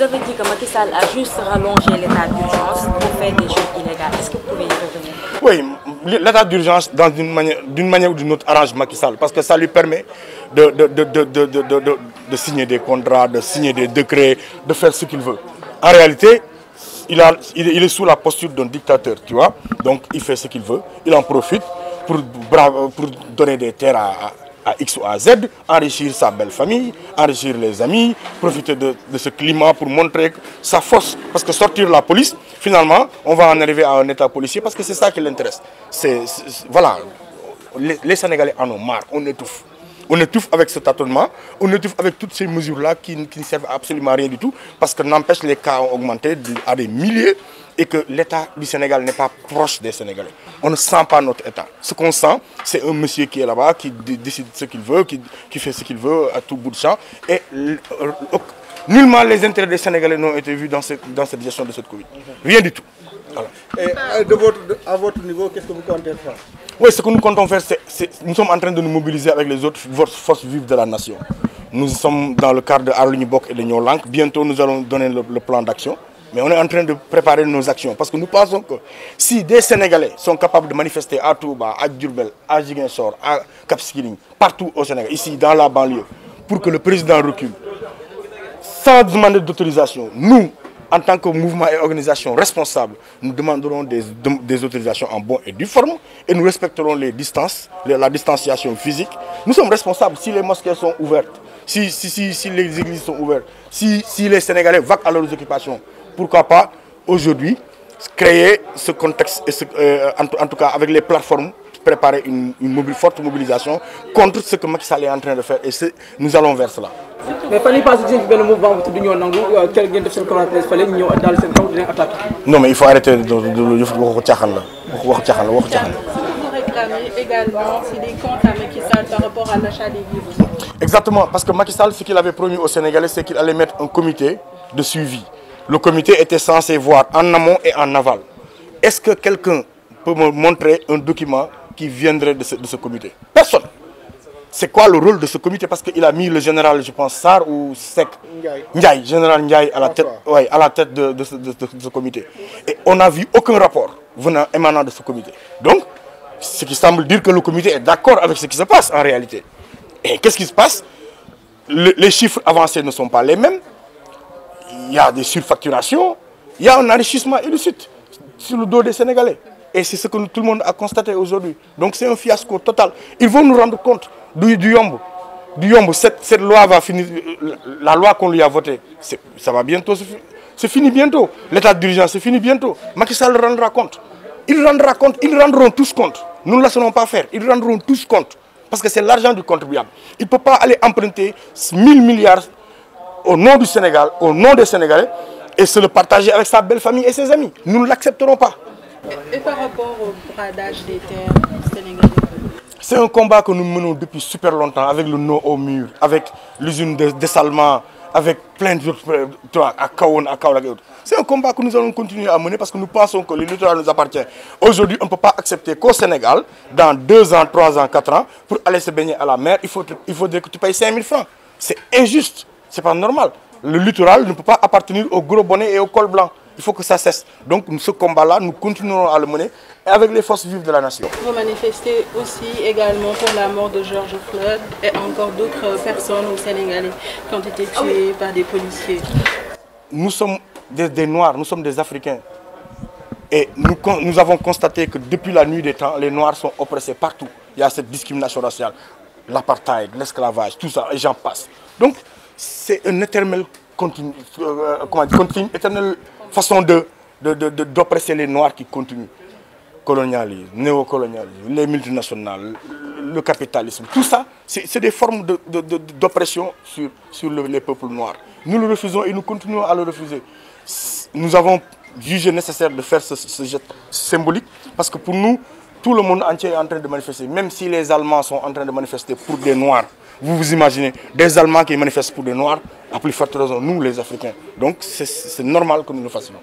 Sall a juste rallongé l'état d'urgence pour faire des jeux illégaux. Est-ce que vous pouvez y revenir? Oui, l'état d'urgence, d'une manière, manière ou d'une autre, arrange Macky Sall parce que ça lui permet de, signer des contrats, de signer des décrets, de faire ce qu'il veut. En réalité, il, est sous la posture d'un dictateur, tu vois. Donc, il fait ce qu'il veut, il en profite pour donner des terres à, à X ou à Z, enrichir sa belle famille, enrichir les amis, profiter de, de, ce climat pour montrer sa force. Parce que sortir la police, finalement, on va en arriver à un état policier parce que c'est ça qui l'intéresse. Voilà, les, les, Sénégalais en ont marre, on étouffe. On étouffe avec ce tâtonnement, on étouffe avec toutes ces mesures-là qui, ne servent absolument à rien du tout, parce que n'empêche les cas ont augmenté à des milliers et que l'État du Sénégal n'est pas proche des Sénégalais. On ne sent pas notre État. Ce qu'on sent, c'est un monsieur qui est là-bas, qui décide ce qu'il veut, qui, fait ce qu'il veut à tout bout de champ. Et nullement les intérêts des Sénégalais n'ont été vus dans cette gestion de cette Covid. Rien du tout. Voilà. Et de votre, de, à votre niveau, qu'est-ce que vous comptez faire? Oui, ce que nous comptons faire, c'est nous sommes en train de nous mobiliser avec les autres forces vives de la nation. Nous sommes dans le cadre de Arlunibok et de Nyolank. Bientôt, nous allons donner le, le plan d'action. Mais on est en train de préparer nos actions parce que nous pensons que si des Sénégalais sont capables de manifester à Touba, à Djurbel, à Jiguensor, à Capskiring, partout au Sénégal, ici dans la banlieue, pour que le président recule, sans demander d'autorisation, nous, en tant que mouvement et organisation responsable, nous demanderons des, autorisations en bon et due forme et nous respecterons les distances, la distanciation physique. Nous sommes responsables si les mosquées sont ouvertes, si, si, si, les églises sont ouvertes, si, si les Sénégalais vaquent à leurs occupations. Pourquoi pas aujourd'hui créer ce contexte, euh, en, tout cas avec les plateformes, préparer une, une mobile, forte mobilisation contre ce que Macky Sall est en train de faire et nous allons vers cela. mais fan yii passé gis nañu benn mouvement bu tudd ñoo nangu kër ngeen def seen conférence de presse fële ñëw daal seen kaw dinañ attaqué. non mais il faut arrêter de de waxu caaxaan la waxu caaxaan la waxu caaxaan la. Vous réclamez également si des comptes à Macky Sall par rapport à l'achat des livres. Exactement parce que Macky Sall ce qu'il avait promis aux Sénégalais c'est qu'il allait mettre un comité de suivi. Le comité était censé voir en amont et en aval. Est-ce que quelqu'un peut me montrer un document qui viendrait de ce, de ce comité Personne. C'est quoi le rôle de ce comité? Parce qu'il a mis le général, je pense, Sar ou Sek Ndiaye, général Ndiaye à la tête, ouais, à la tête de, de, ce, de, ce, comité. Et on n'a vu aucun rapport venant émanant de ce comité. Donc, ce qui semble dire que le comité est d'accord avec ce qui se passe en réalité. Et qu'est-ce qui se passe? Le, Les chiffres avancés ne sont pas les mêmes. Il y a des surfacturations, il y a un enrichissement illicite sur le dos des Sénégalais. Et c'est ce que tout le monde a constaté aujourd'hui. Donc c'est un fiasco total. Ils vont nous rendre compte du, du yombo. Du yombo. Cette, cette, loi va finir, la loi qu'on lui a votée, ça va bientôt, c'est fini bientôt. L'état d'urgence, c'est fini bientôt. Macky Sall rendra compte. Il rendra compte, ils rendront tous compte. Nous ne laisserons pas faire. Ils rendront tous compte. Parce que c'est l'argent du contribuable. Il ne peut pas aller emprunter 1000 milliards au nom du Sénégal, au nom des Sénégalais, et se le partager avec sa belle famille et ses amis. Nous ne l'accepterons pas. Et, par rapport au bradage des terres C'est un combat que nous menons depuis super longtemps, avec le no au mur, avec l'usine de dessalement, avec plein d'autres, à Kaon, à Kaolak. C'est un combat que nous allons continuer à mener parce que nous pensons que le littoral nous appartient. Aujourd'hui, on ne peut pas accepter qu'au Sénégal, dans 2 ans, 3 ans, 4 ans, pour aller se baigner à la mer, il, faut, il faudrait que tu payes 5000 francs. C'est injuste, c'est pas normal. Le littoral ne peut pas appartenir au gros bonnet et au col blanc. Il faut que ça cesse. Donc ce combat-là, nous continuerons à le mener avec les forces vives de la nation. Vous manifestez aussi également pour la mort de Georges Floyd et encore d'autres personnes au Sénégalais qui ont été tuées par des policiers. Nous sommes des, des Noirs, nous sommes des Africains. Et nous, nous avons constaté que depuis la nuit des temps, les Noirs sont oppressés partout. Il y a cette discrimination raciale, l'apartheid, l'esclavage, tout ça, et j'en passe. Donc c'est un éternel continu, euh, comment dire, continue, éternelle façon de, d'oppresser de, de, les Noirs qui continuent. Colonialisme, néocolonialisme, les multinationales, le capitalisme, tout ça, c'est des formes d'oppression sur, sur le, les peuples noirs. Nous le refusons et nous continuons à le refuser. Nous avons jugé nécessaire de faire ce, ce geste symbolique parce que pour nous, tout le monde entier est en train de manifester, même si les Allemands sont en train de manifester pour des Noirs. Vous vous imaginez, des Allemands qui manifestent pour des Noirs, à plus forte raison, nous les Africains. Donc c'est normal que nous le fassions.